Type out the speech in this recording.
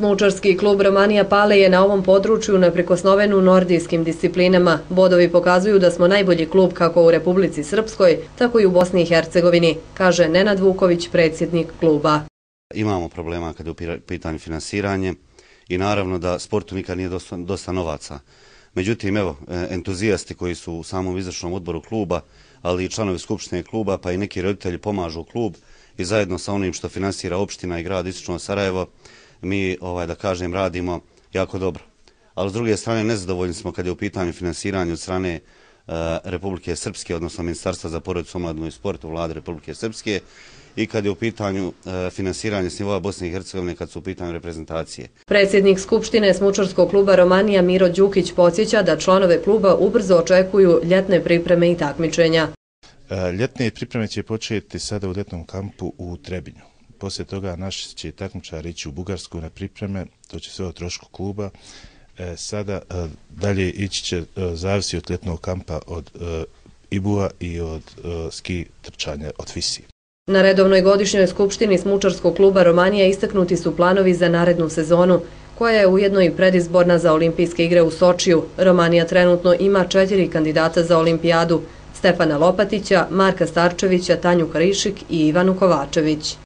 Smučarski klub Romanija Pale je na ovom području neprekosnoven u nordijskim disciplinama. Bodovi pokazuju da smo najbolji klub kako u Republici Srpskoj, tako i u Bosni i Hercegovini, kaže Nenad Vuković, predsjednik kluba. Imamo problema kada je u pitanju finansiranje i naravno da sportu nikad nije dosta, dosta novaca. Međutim, evo, e, entuzijasti koji su u samom izračnom odboru kluba, ali i članovi skupštine kluba, pa i neki roditelji pomažu klub i zajedno sa onim što finansira opština i grad Istočno Sarajevo, mi, ovaj, da kažem, radimo jako dobro. Ali s druge strane, nezadovoljni smo kad je u pitanju finansiranja od strane uh, Republike Srpske, odnosno Ministarstva za porodicu, omladnu i sport u vlade Republike Srpske, i kad je u pitanju uh, finansiranje s nivoa Bosne i Hercegovine, kad su u pitanju reprezentacije. Predsjednik Skupštine Smučarskog kluba Romanija Miro Đukić podsjeća da članove kluba ubrzo očekuju ljetne pripreme i takmičenja. E, ljetne pripreme će početi sada u ljetnom kampu u Trebinju. Poslije toga naši će takmičar ići u Bugarsku na pripreme, to će sve o trošku kluba. E, sada e, dalje ići će, e, zavisi od ljetnog kampa od e, Ibua i od e, ski trčanja od Visi. Na redovnoj godišnjoj skupštini Smučarskog kluba Romanija istaknuti su planovi za narednu sezonu, koja je ujedno i predizborna za olimpijske igre u Sočiju. Romanija trenutno ima četiri kandidata za olimpijadu, Stefana Lopatića, Marka Starčevića, Tanju Karišik i Ivanu Kovačević.